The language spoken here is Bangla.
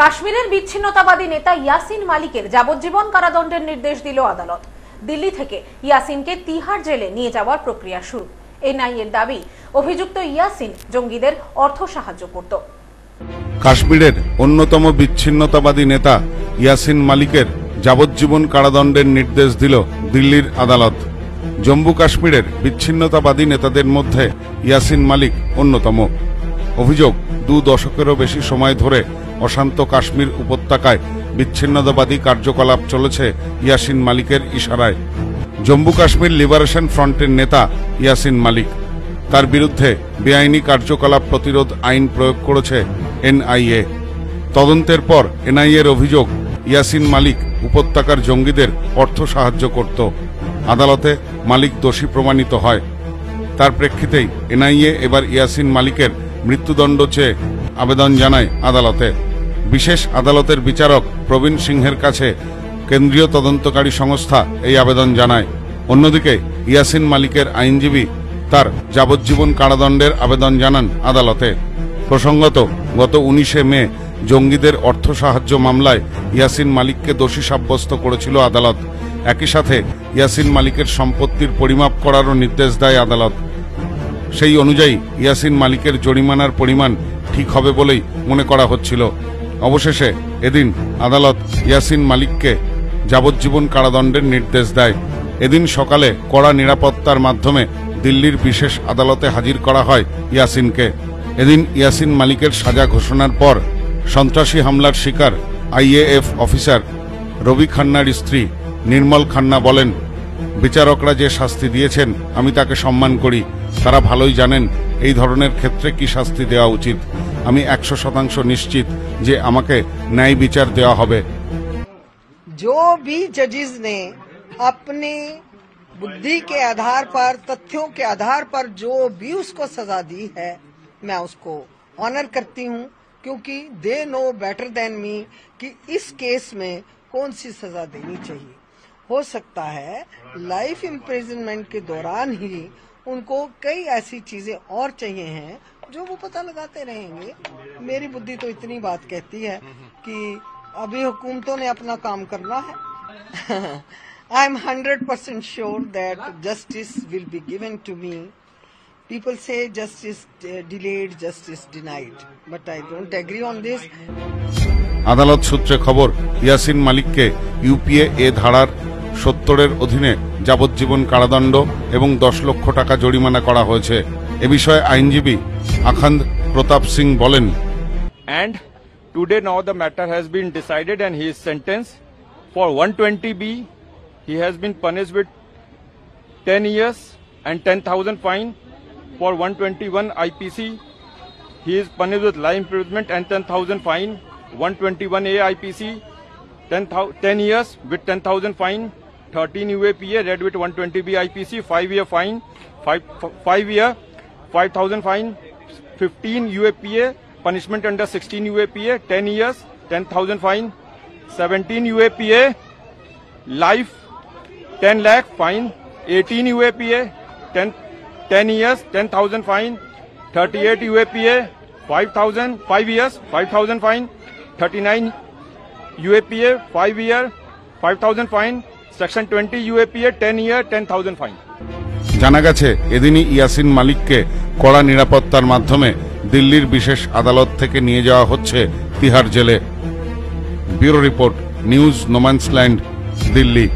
কাশ্মীরের বিচ্ছিন্নতাবাদী নেতা ইয়াসিন মালিকের যাবজ্জীবন কারাদণ্ডের নির্দেশ দিল আদালত। দিল্লি থেকে ইয়াসিনকে তিহার জেলে নিয়ে যাওয়ার প্রক্রিয়া শুরু। এনআইএর দাবি, অভিযুক্ত ইয়াসিন জঙ্গিদের অর্থ সাহায্য করত। কাশ্মীরের অন্যতম বিচ্ছিন্নতাবাদী নেতা ইয়াসিন মালিকের যাবজ্জীবন কারাদণ্ডের নির্দেশ দিল দিল্লির আদালত। জম্মু কাশ্মীরের বিচ্ছিন্নতাবাদী নেতাদের মধ্যে ইয়াসিন মালিক অন্যতম। অভিযোগ, দু দশকেরও বেশি সময় ধরে অশান্ত কাশ্মীর উপত্যকায় বিচ্ছিন্নতাবাদী কার্যকলাপ চলেছে ইয়াসিন মালিকের ইশারায়। জম্মু কাশ্মীর লিবারেশন ফ্রন্টের নেতা ইয়াসিন মালিক। তার বিরুদ্ধে বেআইনি কার্যকলাপ প্রতিরোধ আইন প্রয়োগ করেছে এনআইএ। তদন্তের পর এনআইএর অভিযোগ, ইয়াসিন মালিক উপত্যকার জঙ্গিদের অর্থ সাহায্য করত। আদালতে মালিক দোষী প্রমাণিত হয়। তার প্রেক্ষিতেই এনআইএ এবার ইয়াসিন মালিকের মৃত্যুদণ্ড চেয়ে আবেদন জানায় আদালতে। বিশেষ আদালতের বিচারক প্রবীণ সিংহের কাছে কেন্দ্রীয় তদন্তকারী সংস্থা এই আবেদন জানায়। অন্যদিকে ইয়াসিন মালিকের আইনজীবী তার যাবজ্জীবন কারাদণ্ডের আবেদন জানান আদালতে। প্রসঙ্গত, গত উনিশে মে জঙ্গিদের অর্থ সাহায্য মামলায় ইয়াসিন মালিককে দোষী সাব্যস্ত করেছিল আদালত। একই সাথে ইয়াসিন মালিকের সম্পত্তির পরিমাপ করারও নির্দেশ দেয় আদালত। সেই অনুযায়ী ইয়াসিন মালিকের জরিমানার পরিমাণ ঠিক হবে বলেই মনে করা হচ্ছিল। অবশেষে এদিন আদালত ইয়াসিন মালিককে যাবজ্জীবন কারাদণ্ডের নির্দেশ দেয়। এদিন সকালে কড়া নিরাপত্তার মাধ্যমে দিল্লির বিশেষ আদালতে হাজির করা হয় ইয়াসিনকে। এদিন ইয়াসিন মালিকের সাজা ঘোষণার পর সন্ত্রাসী হামলার শিকার আইএএফ অফিসার রবি খান্নার স্ত্রী নির্মল খান্না বলেন, বিচারকরা যে শাস্তি দিয়েছেন, আমি তাকে সম্মান করি। তারা ভালোই জানেন এই ধরনের ক্ষেত্রে কি শাস্তি দেওয়া উচিত। আমি একশো শতাংশ নিশ্চিত যে আমাকে ন্যায় বিচার দেওয়া হবে जो भी जजेस ने अपने बुद्धि के आधार पर तथ्यों के आधार पर जो भी उसको सजा दी है मैं उसको ऑनर करती हूँ क्योंकि they know better than me कि इस केस में कौन सी सजा देनी चाहिए हो सकता है लाइफ इम्प्रिजनमेंट के दौरान ही उनको कई ऐसी चीजें और चाहिए हैं जो वो पता लगाते रहेंगे मेरी बुद्धि तो इतनी बात कहती है कि अभी हुकूमतों ने अपना काम करना है I am hundred percent sure that justice will be given to me People say justice uh, delayed, justice denied. But I don't agree on this. আদালত সূত্রে খবর ইয়াসিন মালিককে ইউপিএ এ ধারার সত্তরের অধীনে যাবজ্জীবন কারাদণ্ড এবং দশ লক্ষ টাকা জরিমানা করা হয়েছে এ বিষয়ে আইনজীবী আখান্দ প্রতাপ সিং বলেন the matter has been decided and he is sentenced for 120b he has been punished with 10 years and 10000 fine for 121 ipc he is punished with life imprisonment and 10000 fine 121a ipc 10, 10 years with 10000 fine thirteen U A P A read with one twenty B I P C five year fine five year five thousand fine fifteen U A P A punishment under sixteen U A P A ten years ten thousand fine seventeen U A P A life ten lakh fine eighteen U A P A ten ten years ten thousand fine thirty eight U A P A five thousand five years five thousand fine thirty nine U A P A five year five thousand fine fine, section 20 UAPA, 10 year, 10,000 fine. জানা গেছে এদিনই ইয়াসিন মালিককে কড়া নিরাপত্তার মাধ্যমে দিল্লির বিশেষ আদালত থেকে নিয়ে যাওয়া হচ্ছে তিহার জেলে bureau report news no man's land Delhi